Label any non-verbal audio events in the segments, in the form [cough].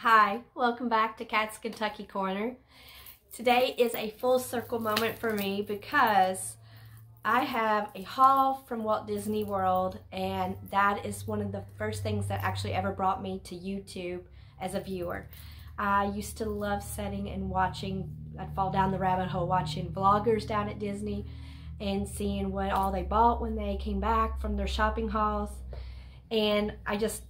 Hi, welcome back to Kat's Kentucky Corner. Today is a full circle moment for me because I have a haul from Walt Disney World and that is one of the first things that actually ever brought me to YouTube as a viewer. I used to love setting and watching, I'd fall down the rabbit hole watching vloggers down at Disney and seeing what all they bought when they came back from their shopping hauls. And I just,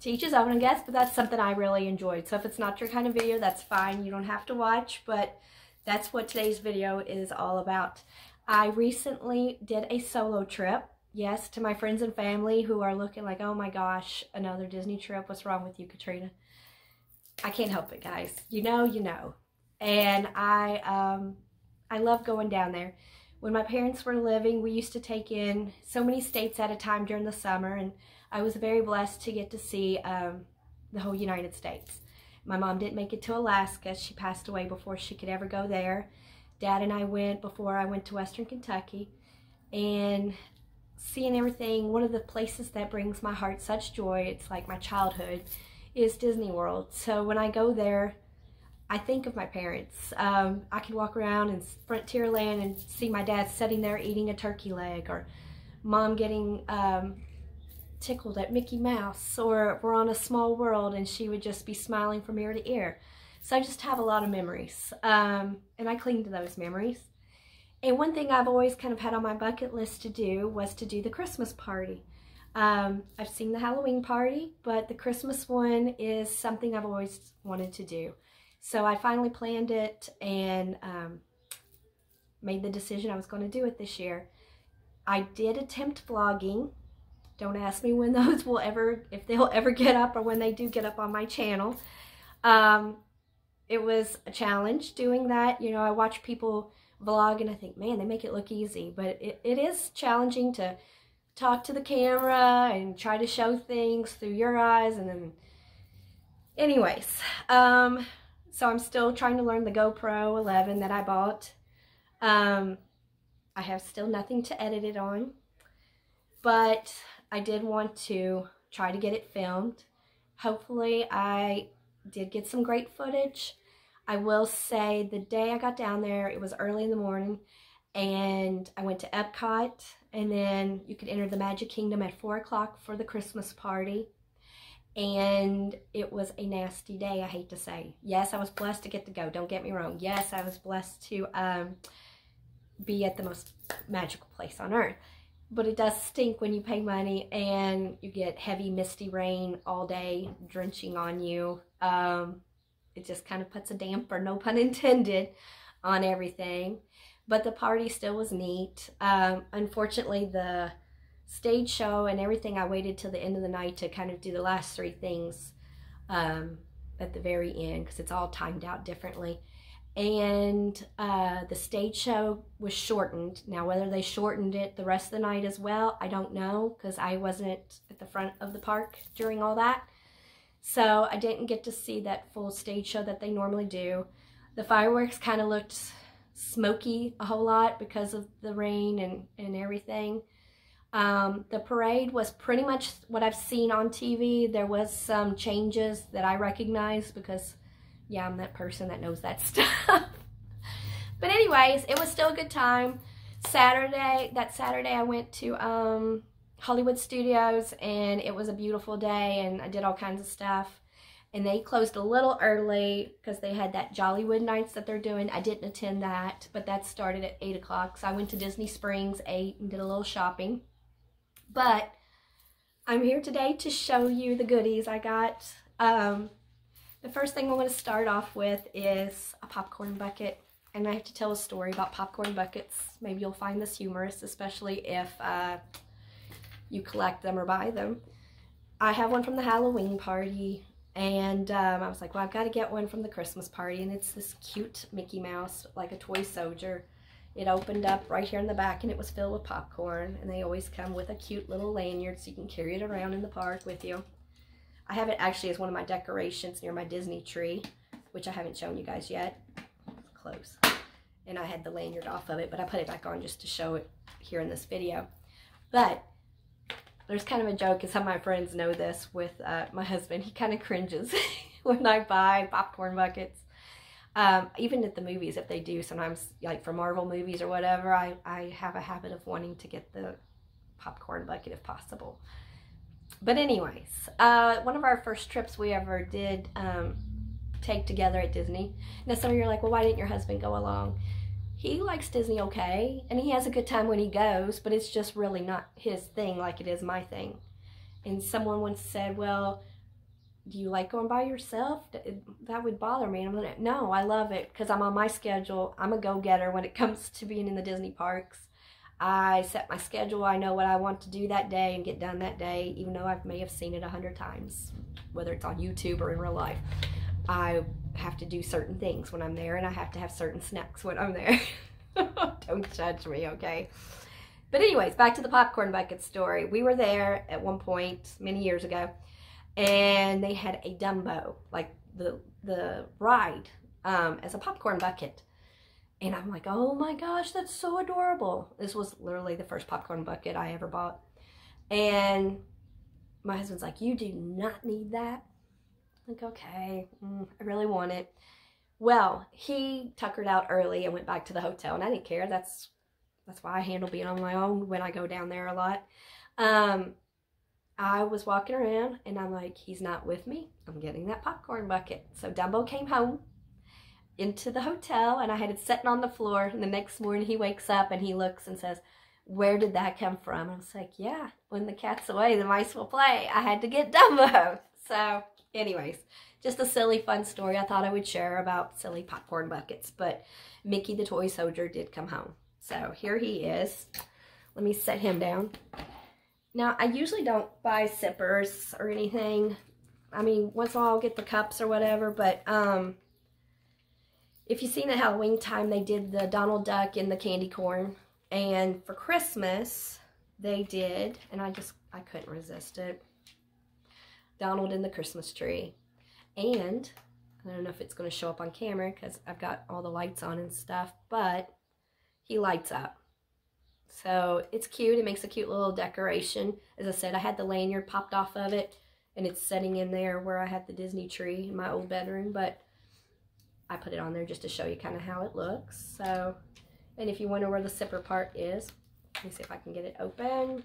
to each his own, I guess, but that's something I really enjoyed. So if it's not your kind of video, that's fine. You don't have to watch, but that's what today's video is all about. I recently did a solo trip, yes, to my friends and family who are looking like, oh my gosh, another Disney trip. What's wrong with you, Katrina? I can't help it, guys. You know, you know. And I, um, I love going down there. When my parents were living, we used to take in so many states at a time during the summer, and I was very blessed to get to see um, the whole United States. My mom didn't make it to Alaska. She passed away before she could ever go there. Dad and I went before I went to Western Kentucky, and seeing everything, one of the places that brings my heart such joy, it's like my childhood, is Disney World. So when I go there, I think of my parents. Um, I can walk around in Frontierland and see my dad sitting there eating a turkey leg or mom getting um, tickled at Mickey Mouse or we're on a small world and she would just be smiling from ear to ear. So I just have a lot of memories um, and I cling to those memories. And one thing I've always kind of had on my bucket list to do was to do the Christmas party. Um, I've seen the Halloween party, but the Christmas one is something I've always wanted to do. So I finally planned it and um, made the decision I was going to do it this year. I did attempt vlogging. Don't ask me when [laughs] those will ever, if they'll ever get up or when they do get up on my channel. Um, it was a challenge doing that. You know, I watch people vlog and I think, man, they make it look easy. But it, it is challenging to talk to the camera and try to show things through your eyes and then anyways um so i'm still trying to learn the gopro 11 that i bought um i have still nothing to edit it on but i did want to try to get it filmed hopefully i did get some great footage i will say the day i got down there it was early in the morning and I went to Epcot and then you could enter the Magic Kingdom at 4 o'clock for the Christmas party. And it was a nasty day, I hate to say. Yes, I was blessed to get to go. Don't get me wrong. Yes, I was blessed to um, be at the most magical place on earth. But it does stink when you pay money and you get heavy, misty rain all day drenching on you. Um, it just kind of puts a damper, no pun intended, on everything but the party still was neat. Um, unfortunately, the stage show and everything, I waited till the end of the night to kind of do the last three things um, at the very end because it's all timed out differently. And uh, the stage show was shortened. Now, whether they shortened it the rest of the night as well, I don't know because I wasn't at the front of the park during all that. So I didn't get to see that full stage show that they normally do. The fireworks kind of looked smoky a whole lot because of the rain and, and everything. Um, the parade was pretty much what I've seen on TV. There was some changes that I recognized because, yeah, I'm that person that knows that [laughs] stuff. but anyways, it was still a good time. Saturday, that Saturday I went to um, Hollywood Studios and it was a beautiful day and I did all kinds of stuff and they closed a little early because they had that Jollywood nights that they're doing. I didn't attend that, but that started at 8 o'clock. So I went to Disney Springs, 8, and did a little shopping. But I'm here today to show you the goodies I got. Um, the first thing I want to start off with is a popcorn bucket. And I have to tell a story about popcorn buckets. Maybe you'll find this humorous, especially if uh, you collect them or buy them. I have one from the Halloween party and um, I was like, well, I've got to get one from the Christmas party. And it's this cute Mickey Mouse, like a toy soldier. It opened up right here in the back and it was filled with popcorn. And they always come with a cute little lanyard so you can carry it around in the park with you. I have it actually as one of my decorations near my Disney tree, which I haven't shown you guys yet. Close. And I had the lanyard off of it, but I put it back on just to show it here in this video. But there's kind of a joke, and some of my friends know this with uh, my husband. He kind of cringes [laughs] when I buy popcorn buckets. Um, even at the movies, if they do sometimes, like for Marvel movies or whatever, I, I have a habit of wanting to get the popcorn bucket if possible. But anyways, uh, one of our first trips we ever did um, take together at Disney. Now some of you are like, well, why didn't your husband go along? He likes Disney okay, and he has a good time when he goes, but it's just really not his thing like it is my thing. And someone once said, well, do you like going by yourself? That would bother me. And I'm like, no, I love it because I'm on my schedule. I'm a go-getter when it [laughs] comes to being in the Disney parks. I set my schedule. I know what I want to do that day and get done that day, even though I may have seen it a hundred times, whether it's on YouTube or in real life. I have to do certain things when I'm there, and I have to have certain snacks when I'm there. [laughs] Don't judge me, okay? But anyways, back to the popcorn bucket story. We were there at one point many years ago, and they had a Dumbo, like the the ride, um, as a popcorn bucket. And I'm like, oh my gosh, that's so adorable. This was literally the first popcorn bucket I ever bought. And my husband's like, you do not need that. I'm like, okay, mm, I really want it. Well, he tuckered out early and went back to the hotel, and I didn't care. That's that's why I handle being on my own when I go down there a lot. Um, I was walking around, and I'm like, he's not with me. I'm getting that popcorn bucket. So Dumbo came home into the hotel and I had it sitting on the floor. And the next morning he wakes up and he looks and says, where did that come from? I was like, yeah, when the cat's away, the mice will play. I had to get Dumbo. So anyways, just a silly fun story I thought I would share about silly popcorn buckets. But Mickey the toy soldier did come home. So here he is. Let me set him down. Now, I usually don't buy sippers or anything. I mean, once in a while I'll get the cups or whatever, but um, if you've seen at Halloween time, they did the Donald Duck and the candy corn. And for Christmas, they did, and I just, I couldn't resist it, Donald and the Christmas tree. And, I don't know if it's going to show up on camera because I've got all the lights on and stuff, but he lights up. So it's cute. It makes a cute little decoration. As I said, I had the lanyard popped off of it, and it's setting in there where I had the Disney tree in my old bedroom, but I put it on there just to show you kind of how it looks. So, and if you wonder where the zipper part is, let me see if I can get it open.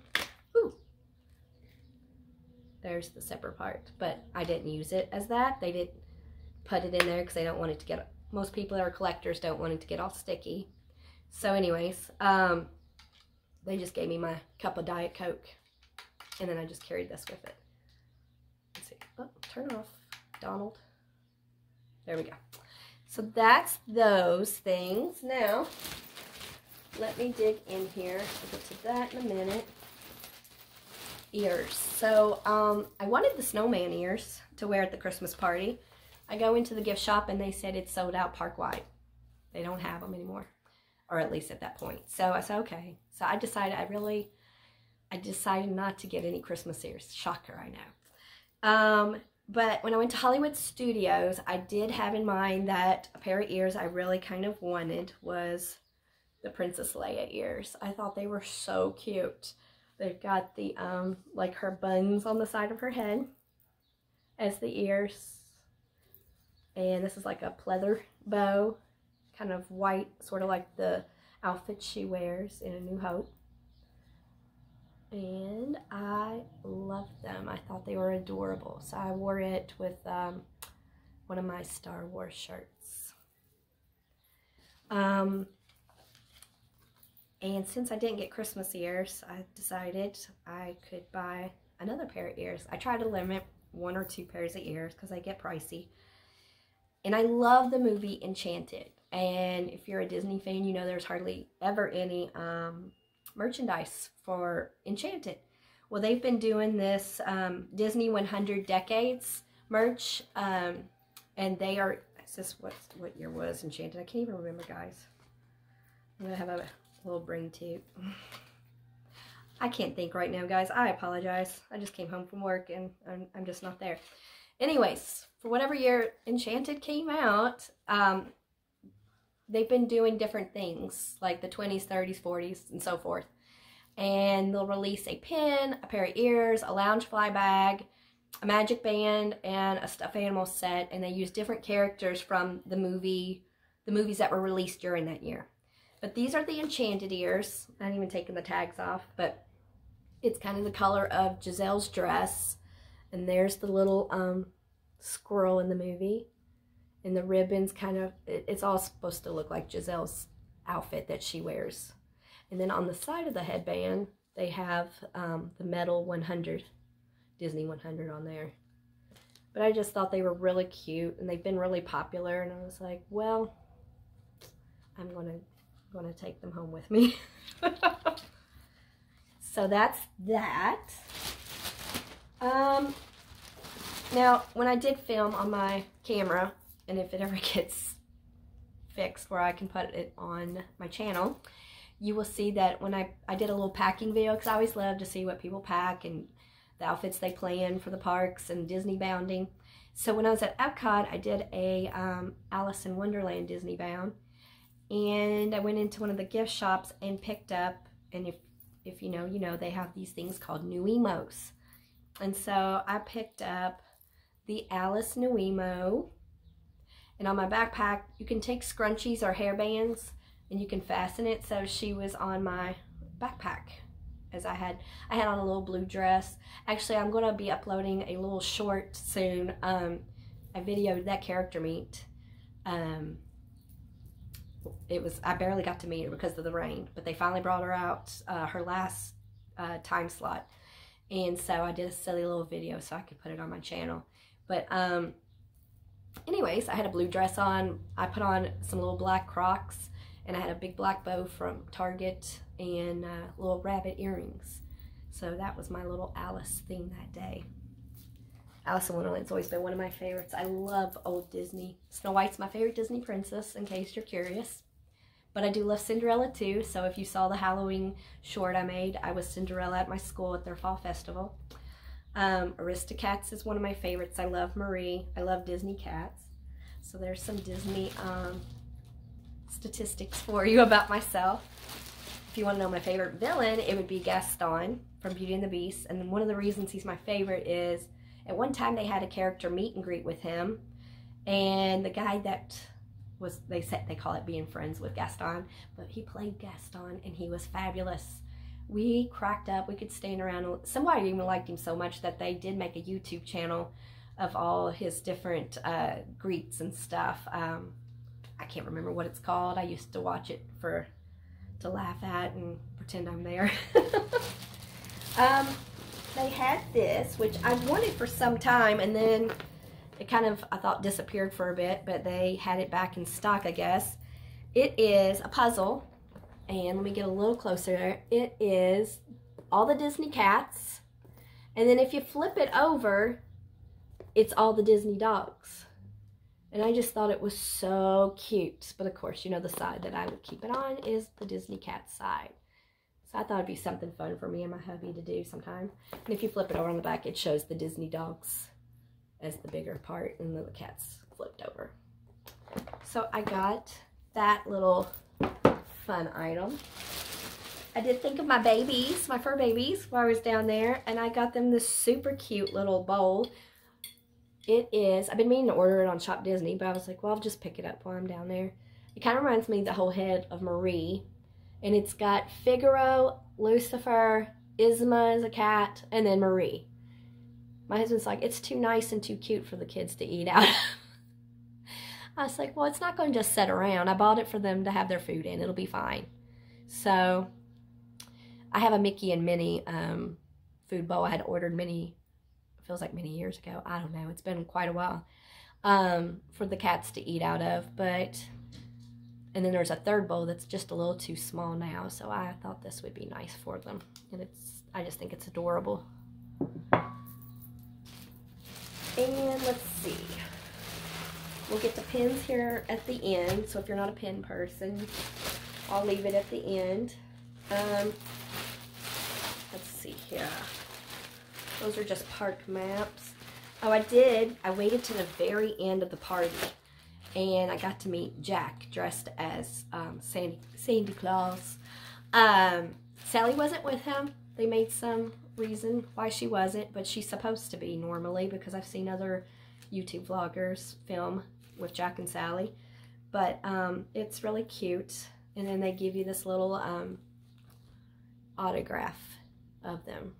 Ooh. There's the zipper part, but I didn't use it as that. They didn't put it in there because they don't want it to get, most people that are collectors don't want it to get all sticky. So anyways, um, they just gave me my cup of Diet Coke and then I just carried this with it. Let's see. Oh, turn off, Donald. There we go. So that's those things. Now, let me dig in here. I'll get to that in a minute. Ears. So, um, I wanted the snowman ears to wear at the Christmas party. I go into the gift shop and they said it's sold out park-wide. They don't have them anymore. Or at least at that point. So I said, okay. So I decided I really, I decided not to get any Christmas ears. Shocker, I know. Um, but when I went to Hollywood Studios, I did have in mind that a pair of ears I really kind of wanted was the Princess Leia ears. I thought they were so cute. They've got the, um, like her buns on the side of her head as the ears. And this is like a pleather bow, kind of white, sort of like the outfit she wears in A New Hope and I loved them. I thought they were adorable. So I wore it with um, one of my Star Wars shirts. Um, and since I didn't get Christmas ears, I decided I could buy another pair of ears. I try to limit one or two pairs of ears because they get pricey. And I love the movie Enchanted. And if you're a Disney fan, you know there's hardly ever any um, merchandise for Enchanted. Well, they've been doing this um, Disney 100 Decades merch, um, and they are, is this what, what year was Enchanted? I can't even remember, guys. I'm going to have a little brain tube. [laughs] I can't think right now, guys. I apologize. I just came home from work, and I'm, I'm just not there. Anyways, for whatever year Enchanted came out, um, they've been doing different things, like the 20s, 30s, 40s, and so forth. And they'll release a pin, a pair of ears, a Loungefly bag, a magic band and a stuffed animal set, and they use different characters from the movie, the movies that were released during that year. But these are the enchanted ears. I haven't even taken the tags off, but it's kind of the color of Giselle's dress. And there's the little um, squirrel in the movie. And the ribbons kind of, it's all supposed to look like Giselle's outfit that she wears. And then on the side of the headband, they have um, the metal 100, Disney 100 on there. But I just thought they were really cute and they've been really popular. And I was like, well, I'm going to going to take them home with me. [laughs] so that's that. Um, now, when I did film on my camera, and if it ever [laughs] gets fixed where I can put it on my channel, you will see that when I, I did a little packing video, because I always love to see what people pack and the outfits they plan for the parks and Disney bounding. So when I was at Epcot, I did a um, Alice in Wonderland Disney bound. And I went into one of the gift shops and picked up, and if, if you know, you know, they have these things called Nuimos. And so I picked up the Alice Nuimo. And on my backpack, you can take scrunchies or hairbands and you can fasten it. So she was on my backpack as I had, I had on a little blue dress. Actually, I'm going to be uploading a little short soon. Um, I videoed that character meet. Um, it was, I barely got to meet her because of the rain, but they finally brought her out, uh, her last uh, time slot. And so I did a silly little video so I could put it on my channel. But um, anyways, I had a blue dress on. I put on some little black Crocs and I had a big black bow from Target and uh, little rabbit earrings. So that was my little Alice theme that day. Alice in Wonderland's always been one of my favorites. I love old Disney. Snow White's my favorite Disney princess, in case you're curious. But I do love Cinderella too, so if you saw the Halloween short I made, I was Cinderella at my school at their fall festival. Um, Aristocats is one of my favorites. I love Marie. I love Disney cats. So there's some Disney um, statistics for you about myself. If you want to know my favorite villain, it would be Gaston from Beauty and the Beast. And one of the reasons he's my favorite is at one time they had a character meet and greet with him. And the guy that was, they said, they call it being friends with Gaston, but he played Gaston and he was fabulous. We cracked up, we could stand around. Somebody even liked him so much that they did make a YouTube channel of all his different uh, greets and stuff. Um, I can't remember what it's called. I used to watch it for to laugh at and pretend I'm there. [laughs] um, they had this, which I wanted for some time, and then it kind of, I thought, disappeared for a bit, but they had it back in stock, I guess. It is a puzzle, and let me get a little closer. It is all the Disney cats, and then if you flip it over, it's all the Disney dogs. And I just thought it was so cute. But of course, you know, the side that I would keep it on is the Disney cat side. So I thought it'd be something fun for me and my hubby to do sometime. And if you flip it over on the back, it shows the Disney dogs as the bigger part and the cat's flipped over. So I got that little fun item. I did think of my babies, my fur babies, while I was down there, and I got them this super cute little bowl it is, I've been meaning to order it on Shop Disney, but I was like, well, I'll just pick it up while I'm down there. It kind of reminds me the whole head of Marie. And it's got Figaro, Lucifer, Yzma as a cat, and then Marie. My husband's like, it's too nice and too cute for the kids to eat out I was like, well, it's not going to just sit around. I bought it for them to have their food in. It'll be fine. So I have a Mickey and Minnie um, food bowl. I had ordered many, feels like many years ago. I don't know. It's been quite a while um, for the cats to eat out of. But, and then there's a third bowl that's just a little too small now. So I thought this would be nice for them. And it's, I just think it's adorable. And let's see. We'll get the pins here at the end. So if you're not a pin person, I'll leave it at the end. Um, let's see here. Those are just park maps. Oh, I did. I waited to the very end of the party. And I got to meet Jack dressed as um, Sandy, Sandy Claus. Um, Sally wasn't with him. They made some reason why she wasn't, but she's supposed to be normally because I've seen other YouTube vloggers film with Jack and Sally. But um, it's really cute. And then they give you this little um, autograph of them.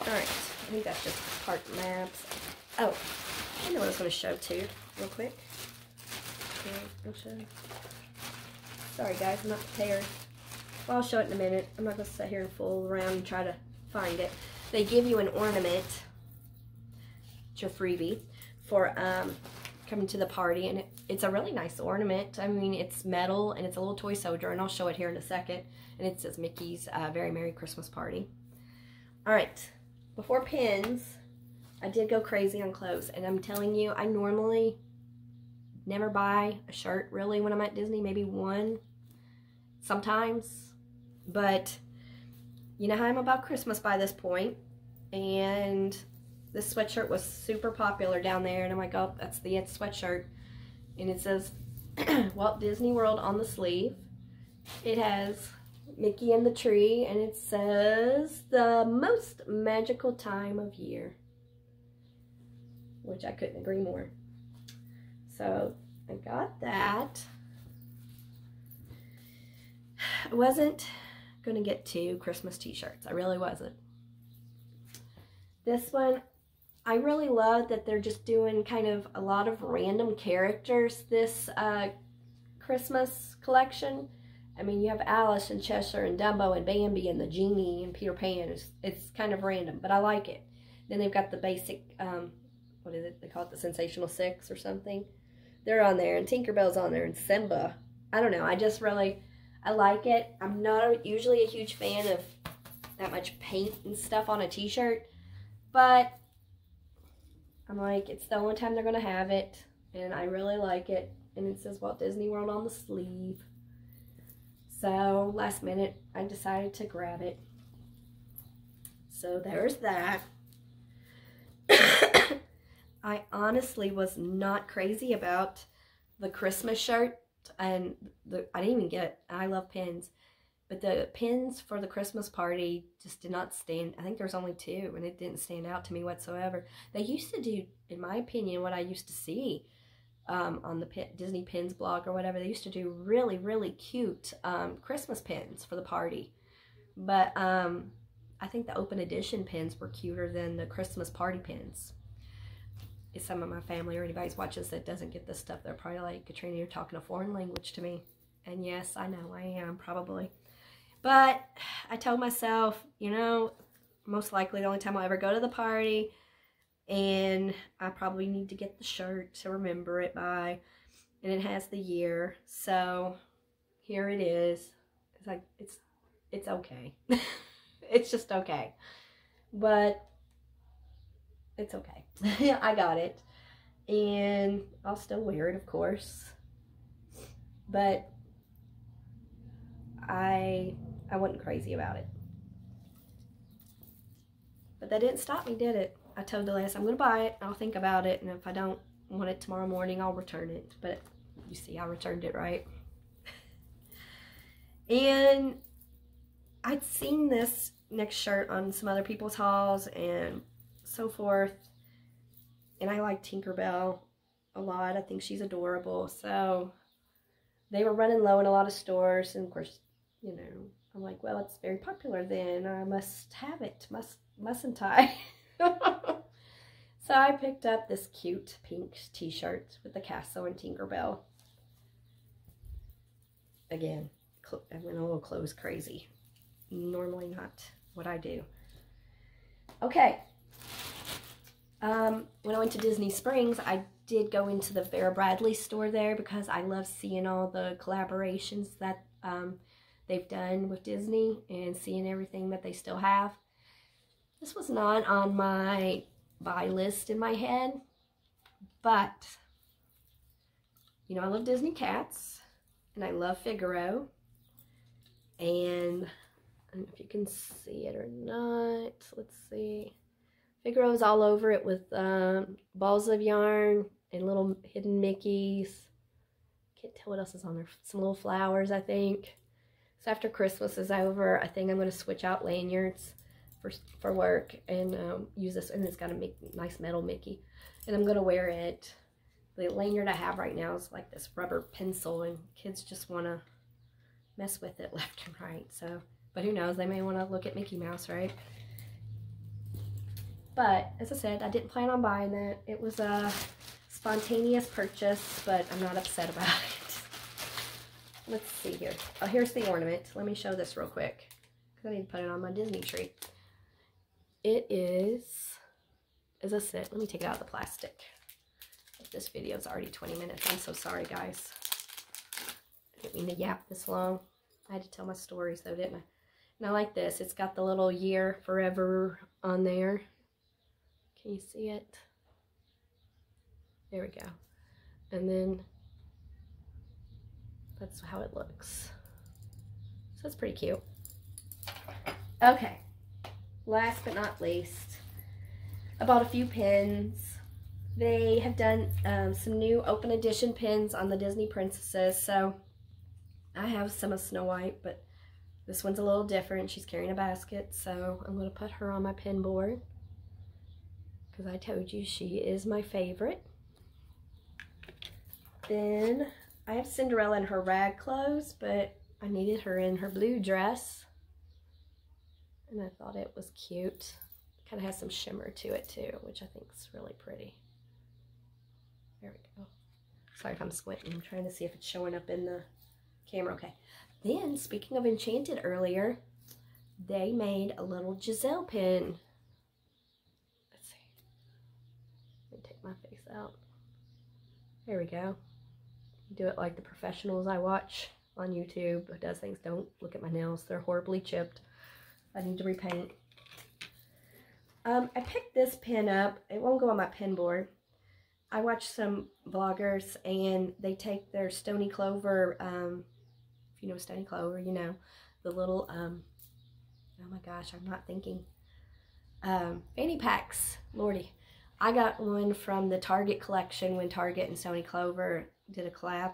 Alright, I think that's just part maps. Oh, I know what I was going to show too, real quick. Sorry guys, I'm not prepared. Well, I'll show it in a minute. I'm not going to sit here and fool around and try to find it. They give you an ornament, it's your freebie, for um, coming to the party. And it, it's a really nice ornament. I mean, it's metal and it's a little toy soldier. And I'll show it here in a second. And it says Mickey's uh, Very Merry Christmas Party. All right, before pins, I did go crazy on clothes. And I'm telling you, I normally never buy a shirt really when I'm at Disney. Maybe one sometimes but you know how I'm about Christmas by this point, and this sweatshirt was super popular down there, and I'm like, oh, that's the sweatshirt. And it says [clears throat] Walt Disney World on the sleeve. It has Mickey and the tree, and it says the most magical time of year, which I couldn't agree more. So I got that. I [sighs] wasn't going to get two Christmas t-shirts. I really wasn't. This one, I really love that they're just doing kind of a lot of random characters this uh, Christmas collection. I mean, you have Alice and Cheshire and Dumbo and Bambi and the Genie and Peter Pan. It's, it's kind of random, but I like it. Then they've got the basic, um, what is it? They call it the Sensational Six or something. They're on there, and Tinkerbell's on there, and Simba. I don't know. I just really, I like it. I'm not usually a huge fan of that much paint and stuff on a t-shirt, but I'm like, it's the only time they're going to have it, and I really like it. And it says Walt Disney World on the sleeve. So, last minute, I decided to grab it. So, there's that. [coughs] I honestly was not crazy about the Christmas shirt and the, I didn't even get I love pins, but the pins for the Christmas party just did not stand. I think there's only two, and it didn't stand out to me whatsoever. They used to do, in my opinion, what I used to see um, on the pin, Disney Pins blog or whatever. They used to do really, really cute um, Christmas pins for the party, but um, I think the open edition pins were cuter than the Christmas party pins If some of my family or anybody watches that doesn't get this stuff, they're probably like, Katrina, you're talking a foreign language to me. And yes, I know I am, probably. But [sighs] I told myself, you know, most likely the only time I'll ever go to the party and I probably need to get the shirt to remember it by. And it has the year. So here it is. It's like, it's, it's okay. [laughs] it's just okay. But it's okay. [laughs] I got it. And I'll still wear it, of course. But I I wasn't crazy about it. But that didn't stop me, did it? I told the last I'm going to buy it. I'll think about it. And if I don't want it tomorrow morning, I'll return it. But you see, I returned it, right? [laughs] and I'd seen this next shirt on some other people's hauls and so forth. And I like Tinkerbell a lot. I think she's adorable. So they were running low in a lot of stores. And of course, you know, I'm like, well, it's very popular then. I must have it. Must, mustn't I? [laughs] so I picked up this cute pink t-shirt with the castle and Tinkerbell. Again, I went a little clothes crazy. Normally not what I do. Okay, um, when I went to Disney Springs, I did go into the Vera Bradley store there because I love seeing all the collaborations that um, they've done with Disney and seeing everything that they still have. This was not on my buy list in my head, but, you know, I love Disney cats, and I love Figaro, and I don't know if you can see it or not. Let's see. Figaro's all over it with um, balls of yarn and little hidden Mickeys. Can't tell what else is on there. Some little flowers, I think. So after Christmas is over, I think I'm going to switch out lanyards for, for work and um, use this. And it's got a nice metal Mickey. And I'm going to wear it. The lanyard I have right now is like this rubber pencil and kids just want to mess with it [laughs] left and right. So, but who knows? They may want to look at Mickey Mouse, right? But as I said, I didn't plan on buying it. It was a spontaneous purchase, but I'm not upset about it. Let's see here. Oh, here's the ornament. Let me show this real quick because I need to put it on my Disney tree. It is, is, is this it? let me take it out of the plastic. This video is already 20 minutes. I'm so sorry, guys. I didn't mean to yap this long. I had to tell my stories, though, didn't I? And I like this. It's got the little year forever on there. Can you see it? There we go. And then that's how it looks. So it's pretty cute. Okay, last but not least, I bought a few pins. They have done um, some new open edition pins on the Disney princesses. So I have some of Snow White, but this one's a little different. She's carrying a basket, so I'm going to put her on my pin board because I told you she is my favorite. Then I have Cinderella in her rag clothes, but I needed her in her blue dress. And I thought it was cute. Kind of has some shimmer to it too, which I think is really pretty. There we go. Sorry if I'm squinting. I'm trying to see if it's showing up in the camera. Okay. Then, speaking of Enchanted earlier, they made a little Giselle pin Let's see. Let me take my face out. There we go. Do it like the professionals I watch on YouTube who does things. Don't look at my nails. They're horribly chipped. I need to repaint. Um, I picked this pin up. It won't go on my pin board. I watch some vloggers and they take their Stoney Clover, um, if you know Stoney Clover, you know, the little, um, oh my gosh, I'm not thinking, um, fanny packs, lordy. I got one from the Target collection when Target and Stoney Clover did a collab.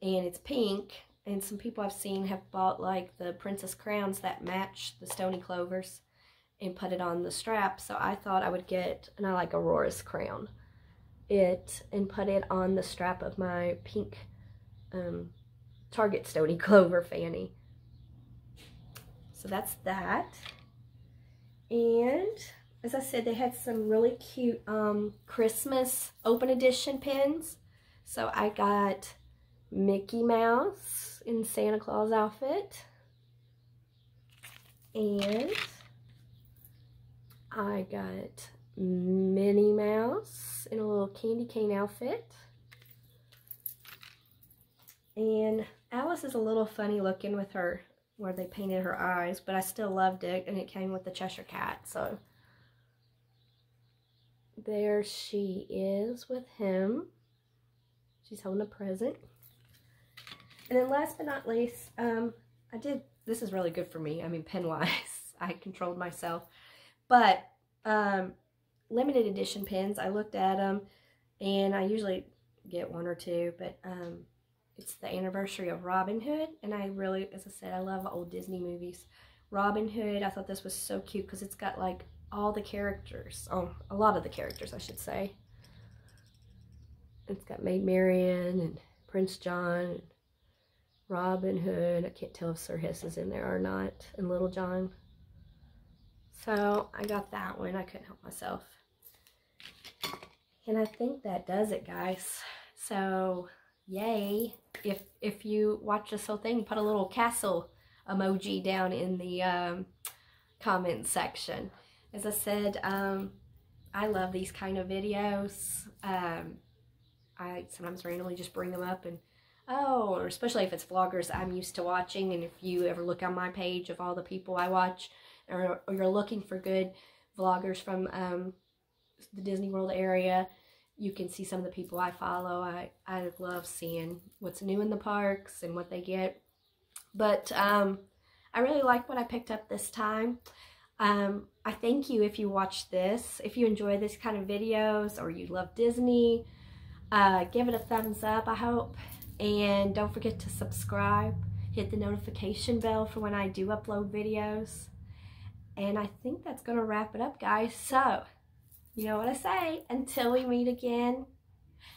And it's pink. And some people I've seen have bought like the princess crowns that match the Stoney Clovers and put it on the strap. So I thought I would get, and I like Aurora's crown, it and put it on the strap of my pink um, Target Stoney [laughs] Clover fanny. So that's that. And as I said, they had some really cute um, Christmas open edition pins. So I got Mickey Mouse in Santa Claus outfit. And I got Minnie Mouse in a little candy cane outfit. And Alice is a little funny looking with her, where they painted her eyes, but I still loved it, and it came with the Cheshire Cat, so there she is with him. She's holding a present. And then last but not least, um, I did, this is really good for me. I mean, pen-wise, [laughs] I controlled myself. But um, limited edition pens, I looked at them, and I usually get one or two, but um, it's the anniversary of Robin Hood, and I really, as I said, I love old Disney movies. Robin Hood, I thought this was so cute because it's got like all the characters. Oh, a lot of the characters, I should say. It's got Maid Marian and Prince John and Robin Hood. I can't tell if Sir Hiss is in there or not. And Little John. So I got that one. I couldn't help myself. And I think that does it, guys. So, yay. If if you watch this whole thing, put a little castle emoji down in the um, comment section as I said, um, I love these kind of videos. Um, I sometimes randomly just bring them up and, oh, or especially if it's vloggers I'm used to watching. And if you ever look on my page of all the people I watch, or, or you're looking for good vloggers from um, the Disney World area, you can see some of the people I follow. I, I love seeing what's new in the parks and what they get. But um, I really like what I picked up this time. Um, I thank you if you watch this. If you enjoy this kind of videos or you love Disney, uh, give it a thumbs up, I hope. And don't forget to subscribe. hit the notification bell for when I do upload videos. And I think that's going to wrap it up, guys. So, you know what I say. Until we meet again,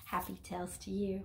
happy tales to you.